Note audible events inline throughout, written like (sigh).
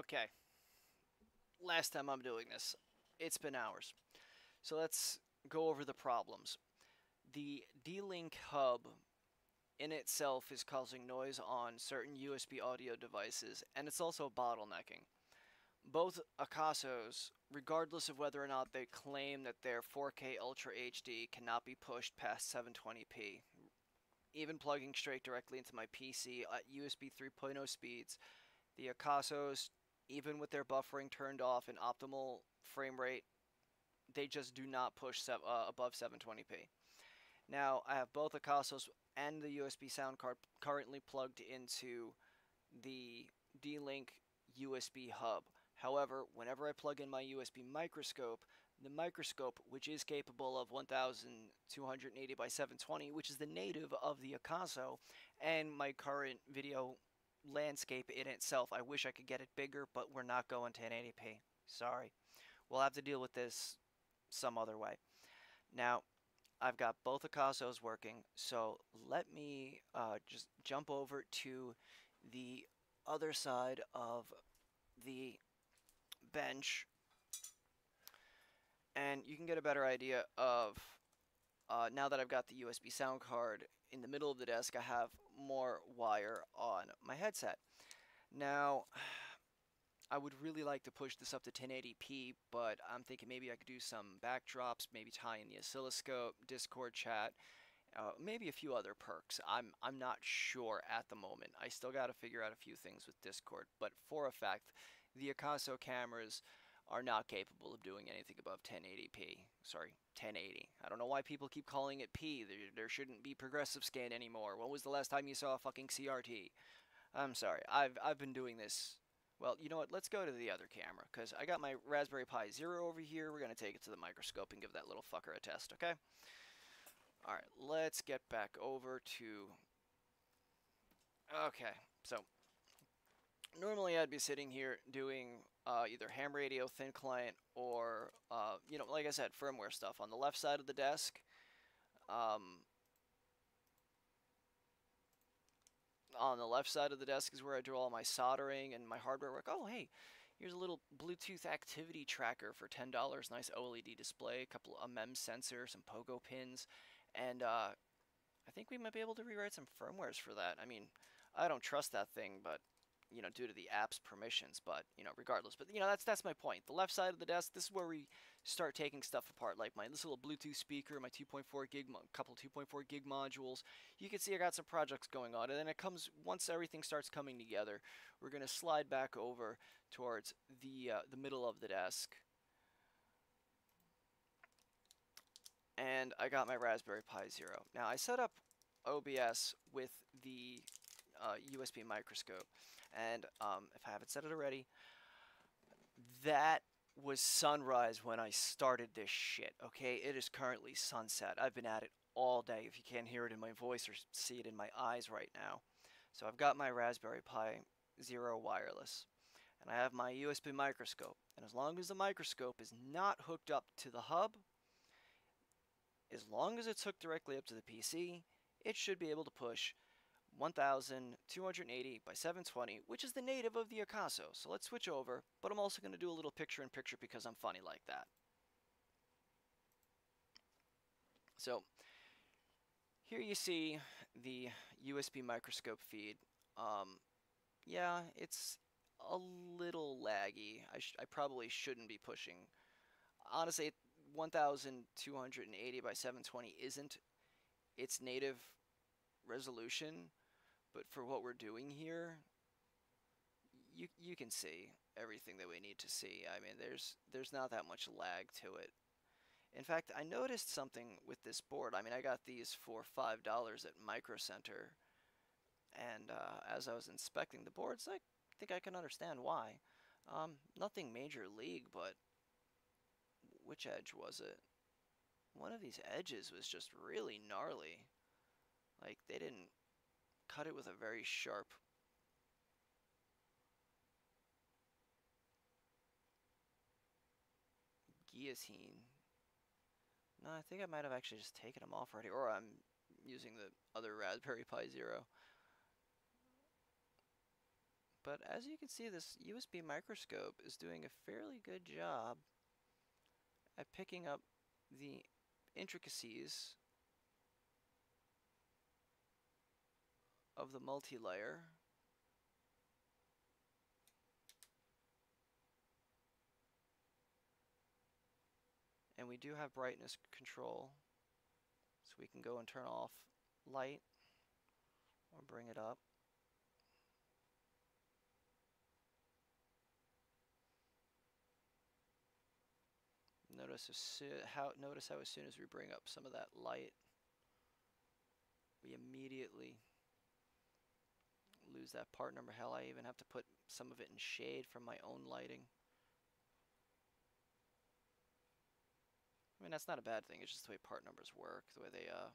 Okay. Last time I'm doing this. It's been hours. So let's go over the problems. The D-Link hub in itself is causing noise on certain USB audio devices, and it's also bottlenecking. Both Akasos, regardless of whether or not they claim that their 4K Ultra HD cannot be pushed past 720p, even plugging straight directly into my PC at USB 3.0 speeds, the Akasos, even with their buffering turned off and optimal frame rate, they just do not push uh, above 720p. Now, I have both Akasos and the USB sound card currently plugged into the D-Link USB hub. However, whenever I plug in my USB microscope, the microscope, which is capable of 1280 by 720, which is the native of the Akaso, and my current video landscape in itself. I wish I could get it bigger, but we're not going to 1080p. Sorry. We'll have to deal with this some other way. Now, I've got both Akasos working, so let me uh, just jump over to the other side of the bench and you can get a better idea of uh, now that I've got the USB sound card in the middle of the desk I have more wire on my headset now (sighs) I would really like to push this up to 1080p but I'm thinking maybe I could do some backdrops maybe tie in the oscilloscope discord chat uh, maybe a few other perks. I'm I'm not sure at the moment. I still got to figure out a few things with Discord, but for a fact, the Akaso cameras are not capable of doing anything above 1080p. Sorry, 1080. I don't know why people keep calling it P. There, there shouldn't be progressive scan anymore. When was the last time you saw a fucking CRT? I'm sorry. I've I've been doing this. Well, you know what? Let's go to the other camera because I got my Raspberry Pi Zero over here. We're gonna take it to the microscope and give that little fucker a test. Okay. All right. Let's get back over to. Okay. So normally I'd be sitting here doing uh, either ham radio, thin client, or, uh, you know, like I said, firmware stuff. On the left side of the desk, um, on the left side of the desk is where I do all my soldering and my hardware work. Oh, hey, here's a little Bluetooth activity tracker for $10. Nice OLED display, a couple of MEMS sensor, some pogo pins, and uh, I think we might be able to rewrite some firmwares for that. I mean, I don't trust that thing, but you know, due to the app's permissions, but, you know, regardless. But, you know, that's that's my point. The left side of the desk, this is where we start taking stuff apart, like my this little Bluetooth speaker, my 2.4 gig, couple 2.4 gig modules. You can see I got some projects going on, and then it comes, once everything starts coming together, we're going to slide back over towards the, uh, the middle of the desk. And I got my Raspberry Pi Zero. Now, I set up OBS with the uh, USB microscope. And um, if I haven't said it already, that was sunrise when I started this shit, okay? It is currently sunset. I've been at it all day, if you can't hear it in my voice or see it in my eyes right now. So I've got my Raspberry Pi Zero wireless, and I have my USB microscope. And as long as the microscope is not hooked up to the hub, as long as it's hooked directly up to the PC, it should be able to push 1280 by 720, which is the native of the Akaso. So let's switch over, but I'm also going to do a little picture-in-picture because I'm funny like that. So here you see the USB microscope feed. Um, yeah, it's a little laggy. I, I probably shouldn't be pushing. Honestly, 1280 by 720 isn't its native resolution but for what we're doing here, you you can see everything that we need to see. I mean, there's there's not that much lag to it. In fact, I noticed something with this board. I mean, I got these for five dollars at Micro Center, and uh, as I was inspecting the boards, I think I can understand why. Um, nothing major league, but which edge was it? One of these edges was just really gnarly. Like they didn't cut it with a very sharp guillotine. No, I think I might have actually just taken them off already, or I'm using the other Raspberry Pi Zero. but as you can see, this USB microscope is doing a fairly good job at picking up the intricacies of the multi-layer. And we do have brightness control. So we can go and turn off light or bring it up. Notice how notice how as soon as we bring up some of that light we immediately lose that part number hell I even have to put some of it in shade from my own lighting I mean, that's not a bad thing. It's just the way part numbers work, the way they uh,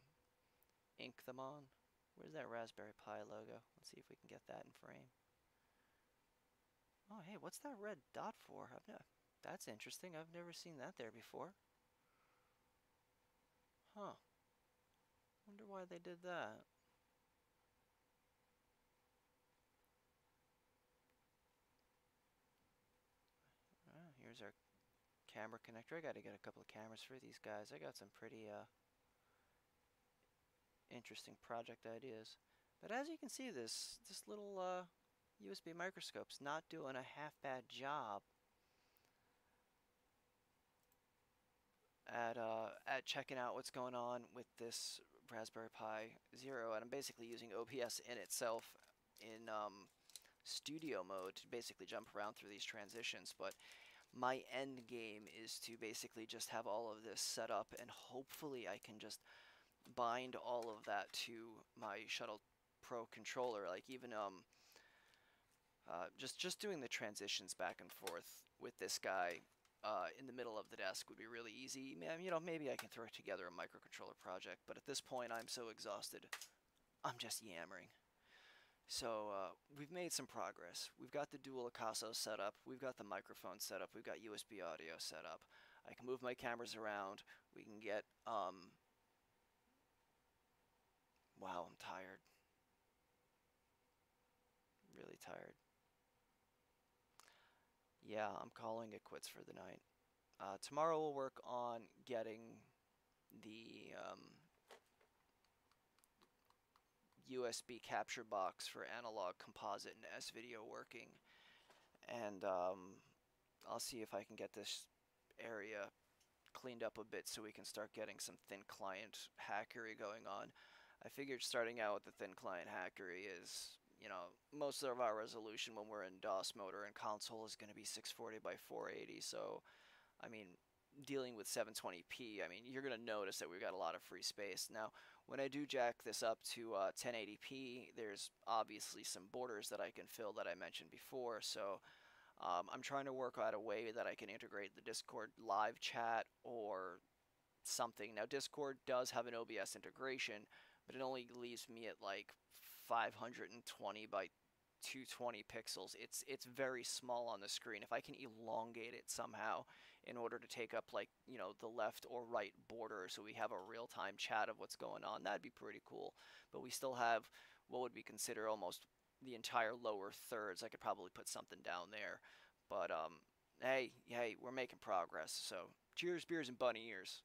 ink them on. Where's that Raspberry Pi logo? Let's see if we can get that in frame. Oh, hey, what's that red dot for? I've no, that's interesting. I've never seen that there before. Huh. Wonder why they did that. Here's our camera connector. I got to get a couple of cameras for these guys. I got some pretty uh, interesting project ideas. But as you can see, this this little uh, USB microscope's not doing a half bad job at uh, at checking out what's going on with this Raspberry Pi Zero, and I'm basically using OBS in itself in um, studio mode to basically jump around through these transitions. But my end game is to basically just have all of this set up and hopefully I can just bind all of that to my Shuttle Pro controller like even um uh, just just doing the transitions back and forth with this guy uh, in the middle of the desk would be really easy. You know, maybe I can throw together a microcontroller project, but at this point I'm so exhausted, I'm just yammering. So uh, we've made some progress. We've got the dual Akaso set up. We've got the microphone set up. We've got USB audio set up. I can move my cameras around. We can get, um, wow, I'm tired. Really tired. Yeah, I'm calling it quits for the night. Uh, tomorrow we'll work on getting the um, USB capture box for analog composite and S-video working. And um, I'll see if I can get this area cleaned up a bit so we can start getting some thin client hackery going on. I figured starting out with the thin client hackery is, you know, most of our resolution when we're in DOS mode or in console is going to be 640 by 480. So, I mean, dealing with 720p, I mean, you're going to notice that we've got a lot of free space. Now, when I do jack this up to uh, 1080p, there's obviously some borders that I can fill that I mentioned before. So um, I'm trying to work out a way that I can integrate the Discord live chat or something. Now, Discord does have an OBS integration, but it only leaves me at like 520 by 220 pixels. It's it's very small on the screen. If I can elongate it somehow in order to take up like, you know, the left or right border so we have a real-time chat of what's going on, that'd be pretty cool. But we still have what would be considered almost the entire lower thirds. I could probably put something down there. But um hey, hey, we're making progress. So, cheers, beers and bunny ears.